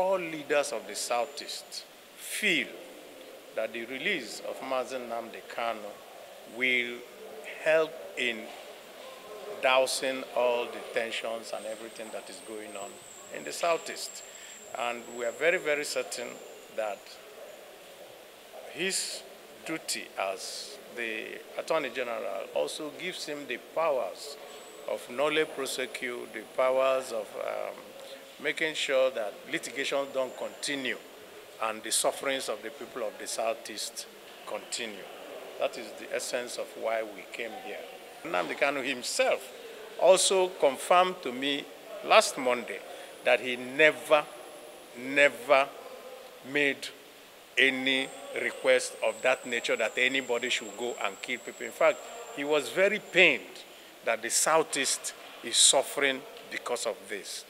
all leaders of the Southeast feel that the release of Mazi Nnamdi Kanu will help in dousing all the tensions and everything that is going on in the Southeast. And we are very, very certain that his duty as the Attorney General also gives him the powers of nolle prosequi, the powers of um, making sure that litigations don't continue and the sufferings of the people of the Southeast continue. That is the essence of why we came here. Nnamdi Kanu himself also confirmed to me last Monday that he never, never made any request of that nature that anybody should go and kill people. In fact, he was very pained that the Southeast is suffering because of this.